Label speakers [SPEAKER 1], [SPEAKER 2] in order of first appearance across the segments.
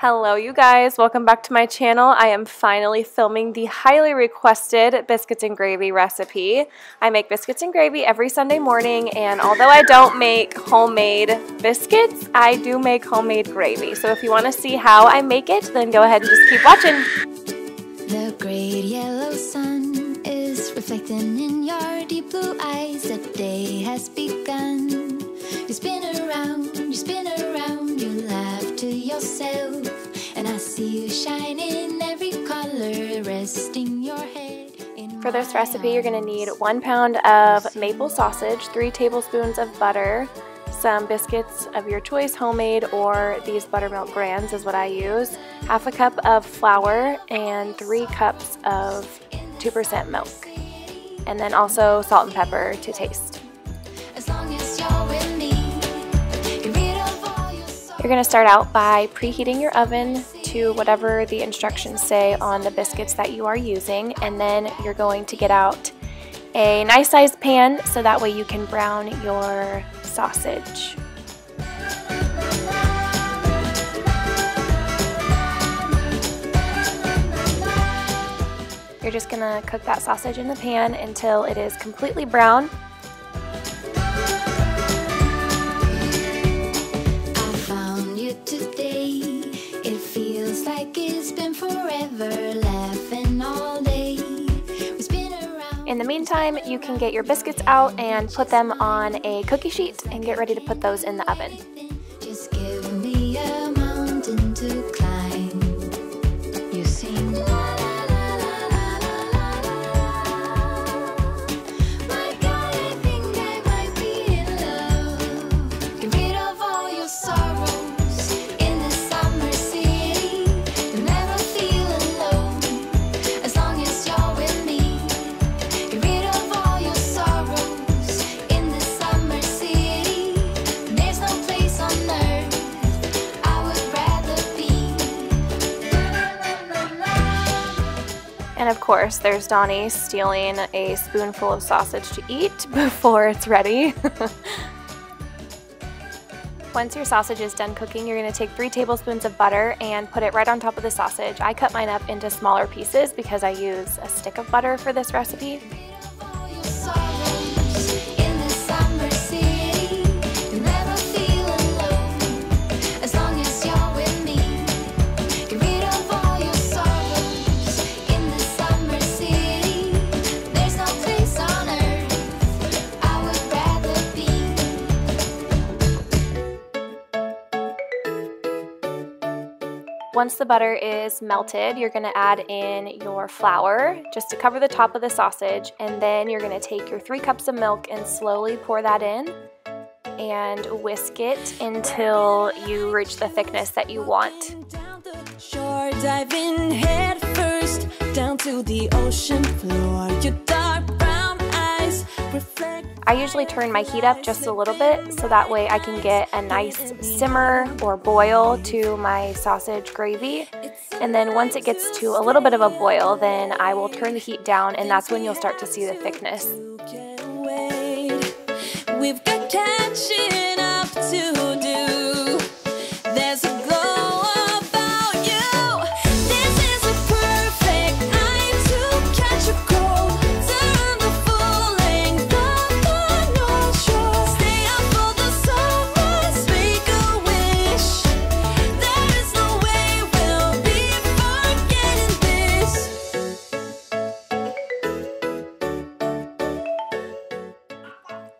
[SPEAKER 1] Hello you guys, welcome back to my channel. I am finally filming the highly requested biscuits and gravy recipe. I make biscuits and gravy every Sunday morning and although I don't make homemade biscuits, I do make homemade gravy. So if you want to see how I make it, then go ahead and just keep watching.
[SPEAKER 2] The great yellow sun is reflecting in your deep blue eyes. The day has begun. You spin around, you spin around, you laugh yourself. And I see you shine in every color, resting your head.
[SPEAKER 1] For this recipe, you're going to need one pound of maple sausage, three tablespoons of butter, some biscuits of your choice, homemade or these buttermilk brands is what I use, half a cup of flour, and three cups of 2% milk. And then also salt and pepper to taste. You're going to start out by preheating your oven to whatever the instructions say on the biscuits that you are using and then you're going to get out a nice sized pan so that way you can brown your sausage. You're just going to cook that sausage in the pan until it is completely brown In the meantime, you can get your biscuits out and put them on a cookie sheet and get ready to put those in the oven. Course, there's Donnie stealing a spoonful of sausage to eat before it's ready. Once your sausage is done cooking, you're going to take three tablespoons of butter and put it right on top of the sausage. I cut mine up into smaller pieces because I use a stick of butter for this recipe. Once the butter is melted, you're going to add in your flour just to cover the top of the sausage, and then you're going to take your three cups of milk and slowly pour that in and whisk it until you reach the thickness that you want. diving head first down to the ocean floor. Your I usually turn my heat up just a little bit so that way I can get a nice simmer or boil to my sausage gravy. And then once it gets to a little bit of a boil, then I will turn the heat down and that's when you'll start to see the thickness.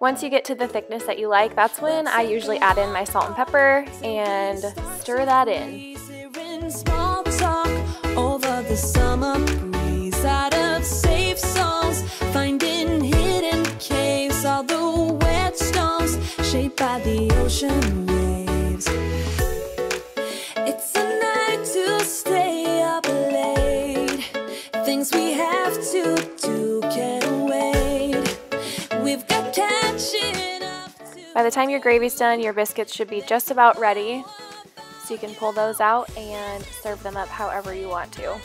[SPEAKER 1] Once you get to the thickness that you like, that's when I usually add in my salt and pepper and stir that in. By the time your gravy's done, your biscuits should be just about ready. So you can pull those out and serve them up however you want to.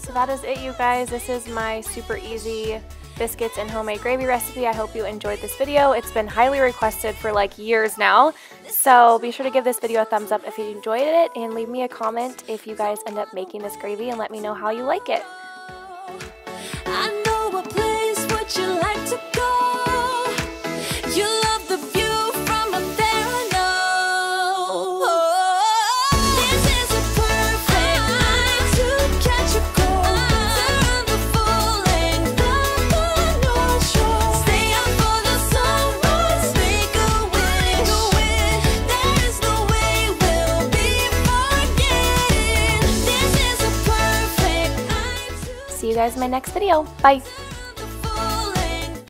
[SPEAKER 1] So that is it you guys. This is my super easy
[SPEAKER 3] biscuits and homemade gravy recipe. I hope you enjoyed this video. It's been highly requested for like years now. So be sure to give this video a thumbs up if you enjoyed it and leave me a comment if you guys end up making this gravy and let me know how you like it. Guys in my next video. Bye!